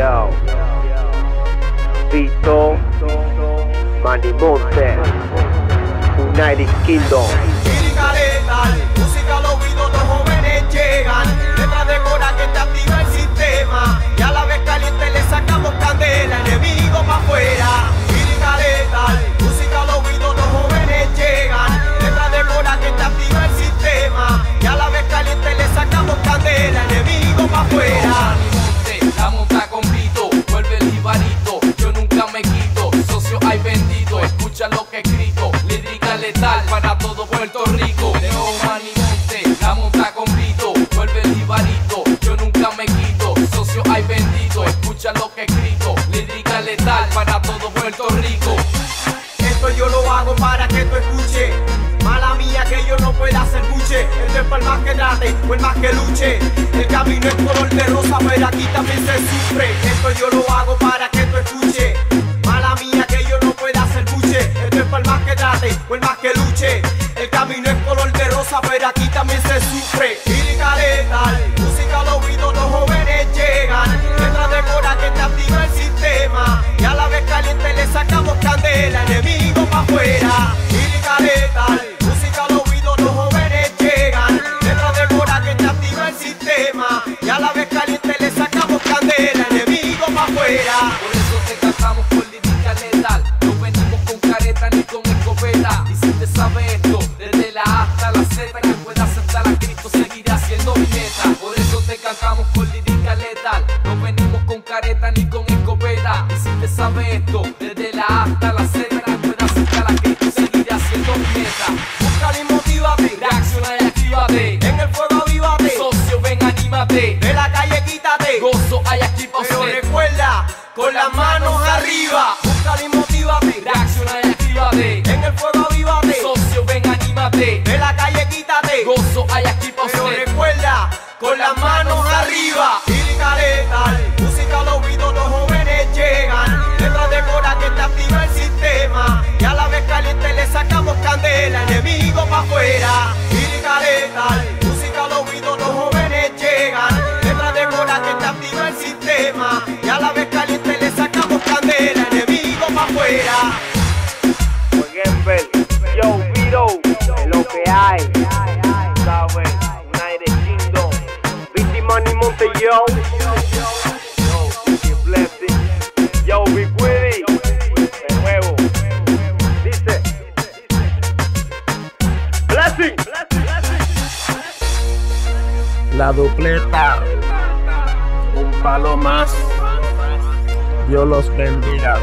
Yo, Vito, Manimonte, United Kingdom. Escucha lo que escrito, lírica letal para todo Puerto Rico, Manimonte, la monta con Vito, vuelve el ibarito, yo nunca me quito, socio hay bendito, escucha lo que escrito, lírica letal para todo Puerto Rico. Esto yo lo hago para que tú escuches. Mala mía que yo no pueda hacer buche. Esto es para el más que trate o el más que luche. El camino es color de rosa, pero aquí también se sufre. Esto yo lo hago para el trate o el más que. El camino es color de rosa, pero aquí también se sufre. Lírica letal, música al oído, los jóvenes llegan. Letra de cora que te activa el sistema. Y a la vez caliente le sacamos candela, enemigo pa' afuera. Lírica letal, música al oído, los jóvenes llegan. Letra de cora que te activa el sistema. Y a la vez caliente le sacamos candela, enemigo pa' afuera. La A hasta la Z, que pueda aceptar a Cristo seguirá siendo meta. Y motívate. Reacciona y actívate. En el fuego avívate. Socio, ven, anímate. De la calle quítate. Gozo hay aquí pa' Pero usted. recuerda, con las manos arriba. Búscala y motívate. Reacciona y actívate. En el fuego avívate. Socio, ven, anímate. De la calle quítate. Gozo hay aquí pa' Pero usted. recuerda, con las manos La dupleta, un palo más. Dios los bendiga.